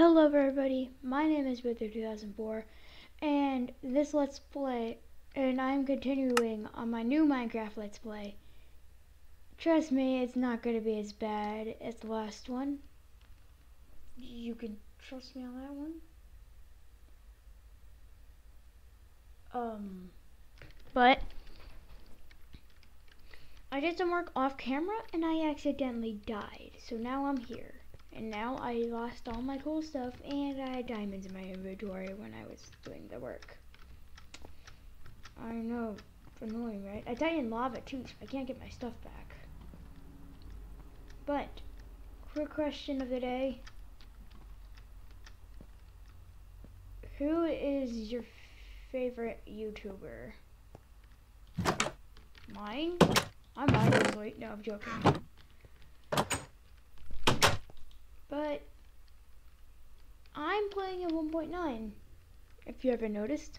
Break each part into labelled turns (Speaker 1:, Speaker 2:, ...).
Speaker 1: Hello everybody, my name is Wither2004 and this Let's Play and I'm continuing on my new Minecraft Let's Play. Trust me, it's not going to be as bad as the last one. You can trust me on that one. Um, but I did some work off camera and I accidentally died, so now I'm here. And now I lost all my cool stuff and I had diamonds in my inventory when I was doing the work. I know, annoying, right? I died in lava too, so I can't get my stuff back. But, quick question of the day. Who is your favorite YouTuber? Mine? I'm obviously, no, I'm joking. But I'm playing at 1.9, if you ever noticed.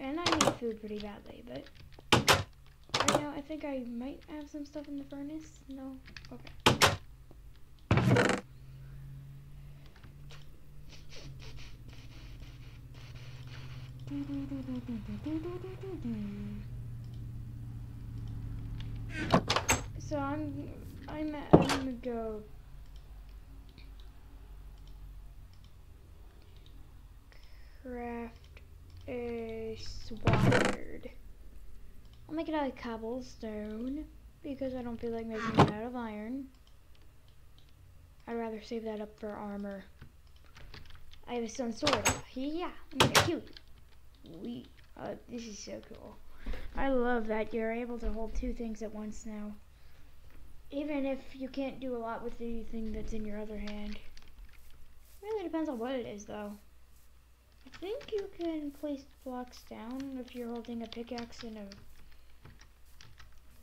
Speaker 1: And I need food pretty badly, but right now I think I might have some stuff in the furnace. No? Okay. So I'm I'm I'm gonna go craft a sword. I'll make it out of cobblestone because I don't feel like making it out of iron. I'd rather save that up for armor. I have a stone sword. Yeah, you. We, uh, this is so cool. I love that you're able to hold two things at once now. Even if you can't do a lot with the thing that's in your other hand. Really depends on what it is though. I think you can place blocks down if you're holding a pickaxe and a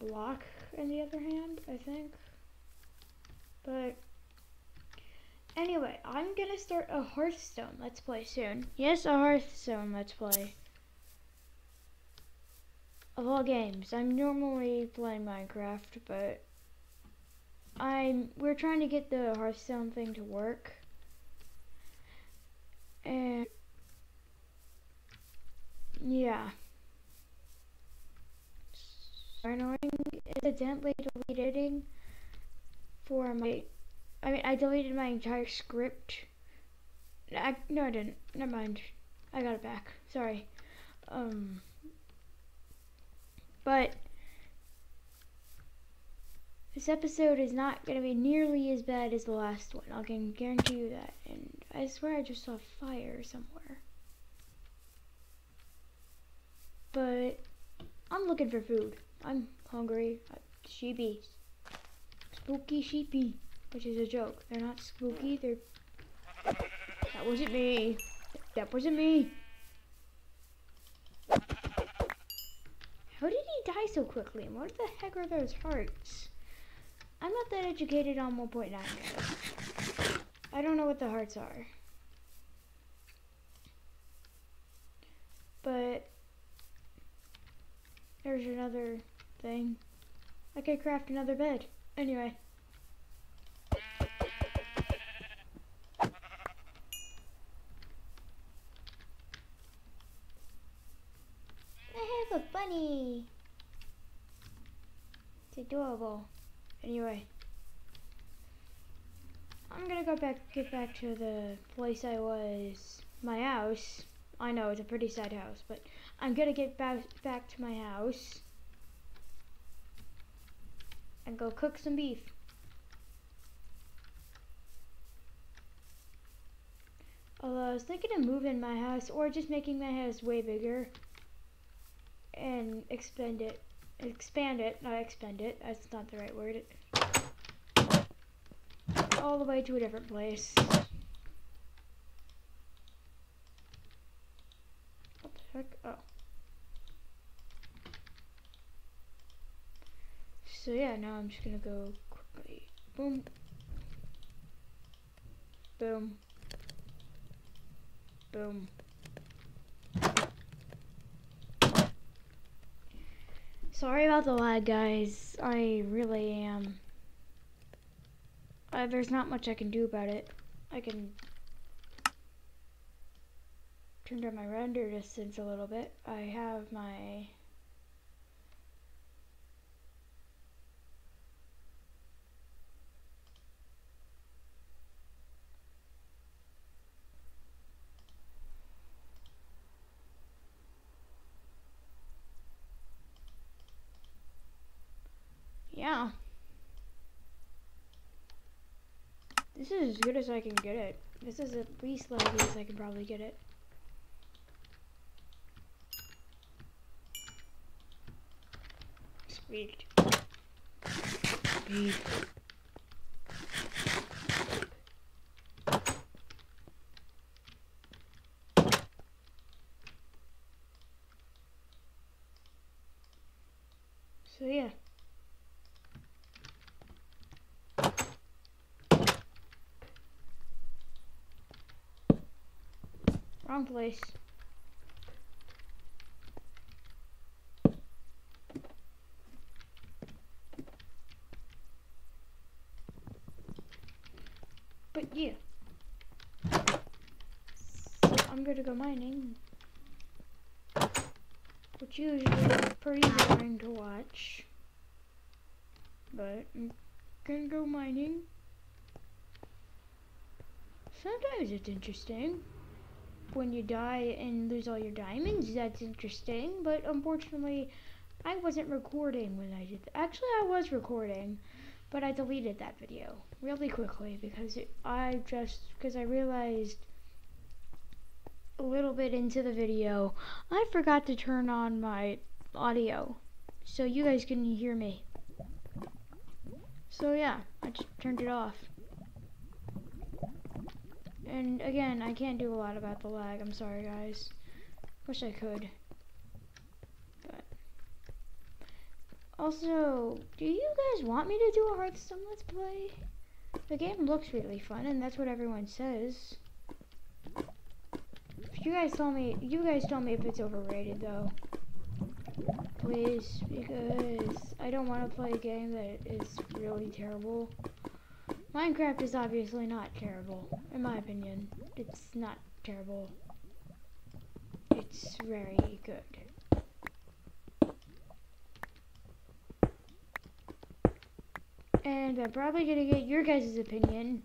Speaker 1: block in the other hand, I think. But anyway, I'm gonna start a Hearthstone Let's Play soon. Yes, a Hearthstone Let's Play. Of all games, I'm normally playing Minecraft, but I'm we're trying to get the Hearthstone thing to work. And yeah. So annoying. Accidentally deleting for my. I mean, I deleted my entire script. I, no, I didn't. Never mind. I got it back. Sorry. Um. But this episode is not going to be nearly as bad as the last one. I can guarantee you that. And I swear I just saw fire somewhere. But I'm looking for food. I'm hungry. Uh, sheepy. Spooky sheepy. Which is a joke. They're not spooky. They're... That wasn't me. That wasn't me. How did he die so quickly? What the heck are those hearts? I'm not that educated on 1.9 yet. I don't know what the hearts are. But there's another thing. I could craft another bed. Anyway. I have a bunny. It's adorable. Anyway. I'm gonna go back, get back to the place I was, my house. I know, it's a pretty sad house, but I'm gonna get back back to my house and go cook some beef. Although I was thinking of moving my house or just making my house way bigger and expand it. Expand it, not expand it. That's not the right word. All the way to a different place. What the heck? Oh. So yeah, now I'm just gonna go quickly. Boom. Boom. Boom. Sorry about the lag, guys. I really am. Uh, there's not much I can do about it. I can turn down my render distance a little bit. I have my Yeah. This is as good as I can get it. This is at least laggy as I can probably get it. Sweet. Sweet. So yeah. Wrong place. But yeah. I'm gonna go mining. Which usually is pretty boring to watch. But I'm gonna go mining. Sometimes it's interesting when you die and lose all your diamonds, that's interesting. But unfortunately, I wasn't recording when I did that. Actually, I was recording, but I deleted that video really quickly because it, I just, because I realized a little bit into the video, I forgot to turn on my audio so you guys can hear me. So yeah, I just turned it off. And again, I can't do a lot about the lag. I'm sorry, guys. Wish I could. But also, do you guys want me to do a Hearthstone Let's Play? The game looks really fun, and that's what everyone says. If you guys tell me, you guys tell me if it's overrated, though. Please, because I don't want to play a game that is really terrible. Minecraft is obviously not terrible, in my opinion. It's not terrible. It's very good. And I'm probably gonna get your guys' opinion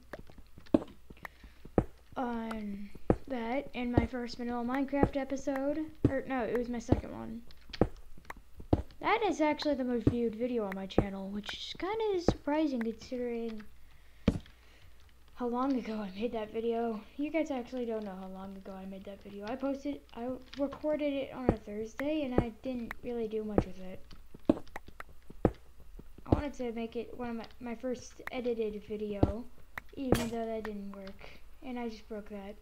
Speaker 1: on that in my first vanilla Minecraft episode. Or no, it was my second one. That is actually the most viewed video on my channel, which is kind of surprising considering how long ago I made that video. You guys actually don't know how long ago I made that video. I posted, I recorded it on a Thursday and I didn't really do much with it. I wanted to make it one of my, my first edited video, even though that didn't work. And I just broke that.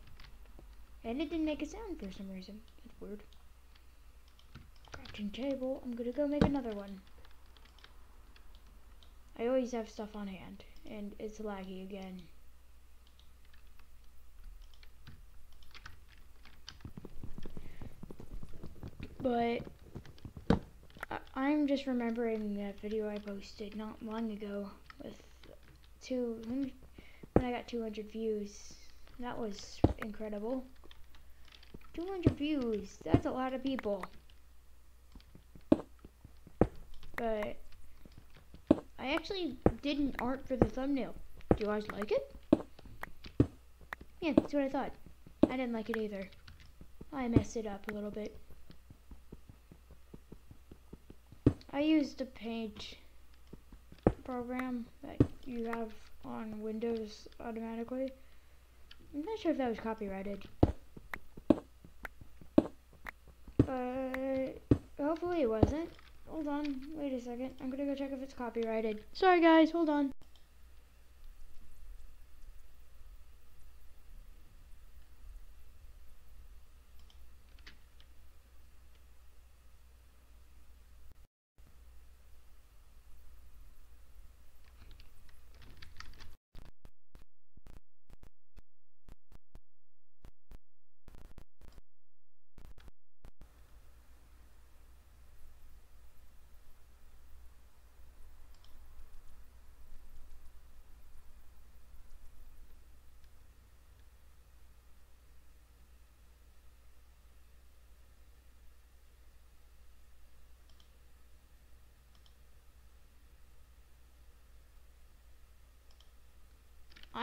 Speaker 1: And it didn't make a sound for some reason. That's weird. Crafting table. I'm gonna go make another one. I always have stuff on hand. And it's laggy again. But I, am just remembering that video I posted not long ago with two when I got 200 views. That was incredible. 200 views. That's a lot of people. But I actually did an art for the thumbnail. Do you guys like it? Yeah, that's what I thought. I didn't like it either. I messed it up a little bit. I used the Paint program that you have on Windows automatically. I'm not sure if that was copyrighted. But hopefully it wasn't. Hold on, wait a second. I'm gonna go check if it's copyrighted. Sorry guys, hold on.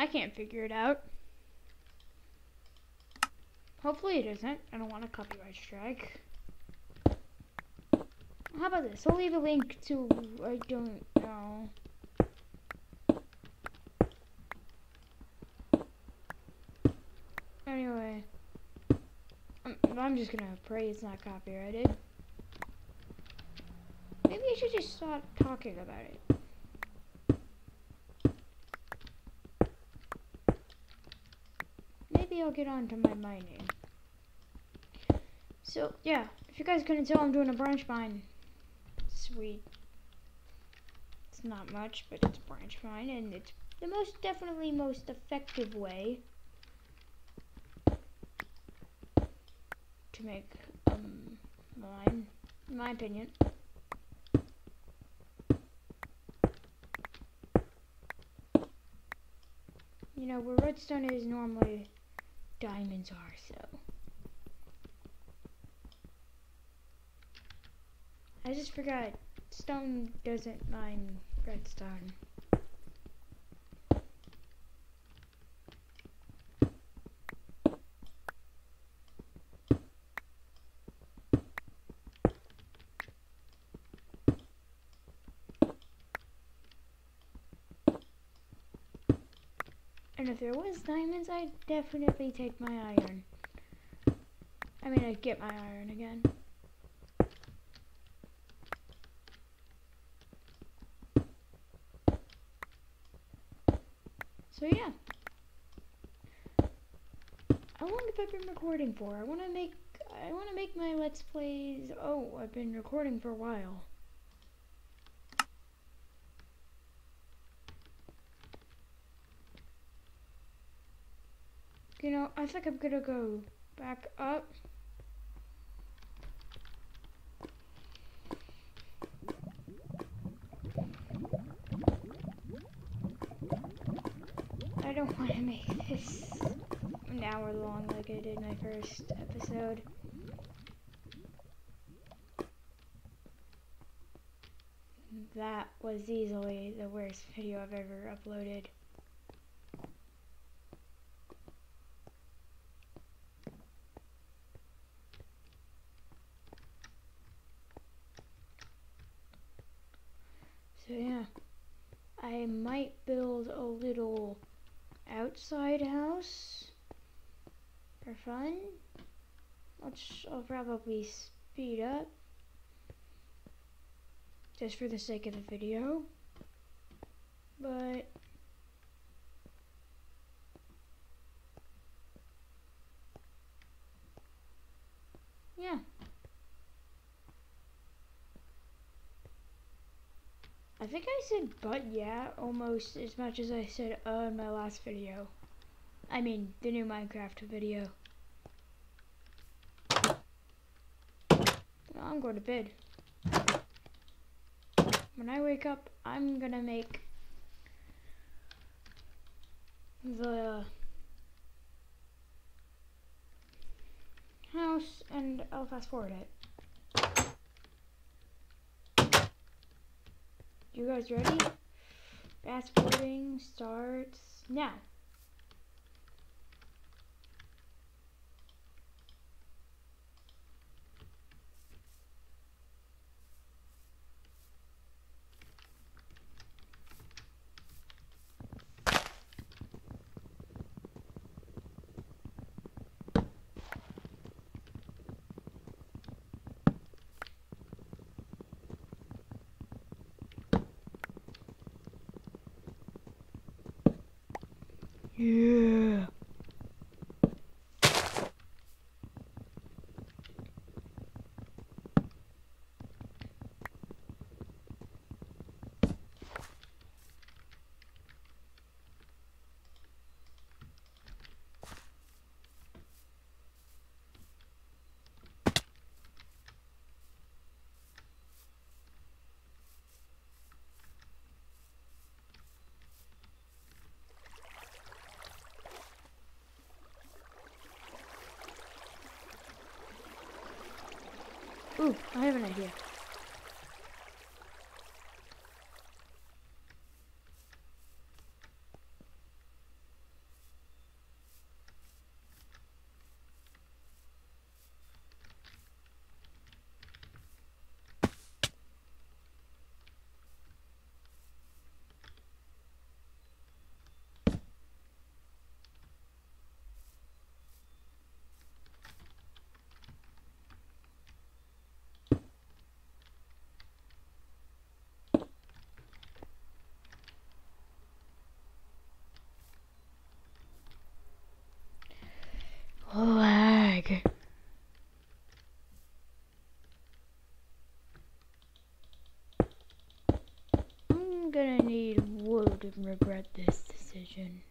Speaker 1: I can't figure it out. Hopefully it isn't. I don't want a copyright strike. How about this? I'll leave a link to, I don't know. Anyway, I'm, I'm just gonna pray it's not copyrighted. Maybe I should just stop talking about it. Maybe I'll get on to my mining. So, yeah, if you guys couldn't tell, I'm doing a branch mine. Sweet. It's not much, but it's branch mine, and it's the most, definitely most effective way to make um, mine, in my opinion. You know, where redstone is normally diamonds are, so. I just forgot, stone doesn't mine redstone. If there was diamonds, I'd definitely take my iron. I mean, I'd get my iron again. So yeah. How long have I been recording for? I want to make I want to make my let's plays. Oh, I've been recording for a while. You know, I think I'm gonna go back up. I don't want to make this an hour long like I did my first episode. That was easily the worst video I've ever uploaded. So yeah, I might build a little outside house for fun, which I'll probably speed up just for the sake of the video. But yeah. I think I said but yeah almost as much as I said uh in my last video. I mean, the new Minecraft video. I'm going to bed. When I wake up, I'm gonna make the house and I'll fast forward it. You guys ready? Fast forwarding starts now. Yeah. Ooh, I have an idea. Regret this decision.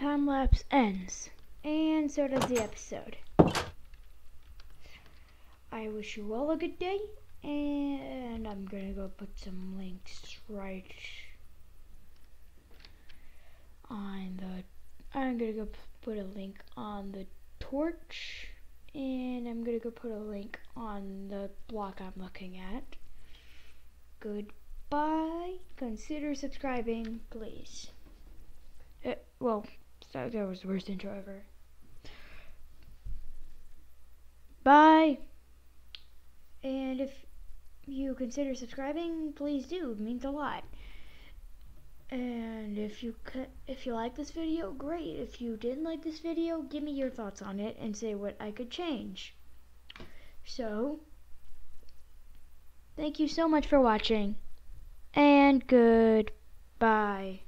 Speaker 1: Time lapse ends. And so does the episode. I wish you all a good day, and I'm gonna go put some links right on the. I'm gonna go put a link on the torch, and I'm gonna go put a link on the block I'm looking at. Goodbye. Consider subscribing, please. Uh, well, that, was the worst intro ever. Bye. And if you consider subscribing, please do. It means a lot. And if you if you like this video, great. If you didn't like this video, give me your thoughts on it and say what I could change. So, thank you so much for watching. And goodbye.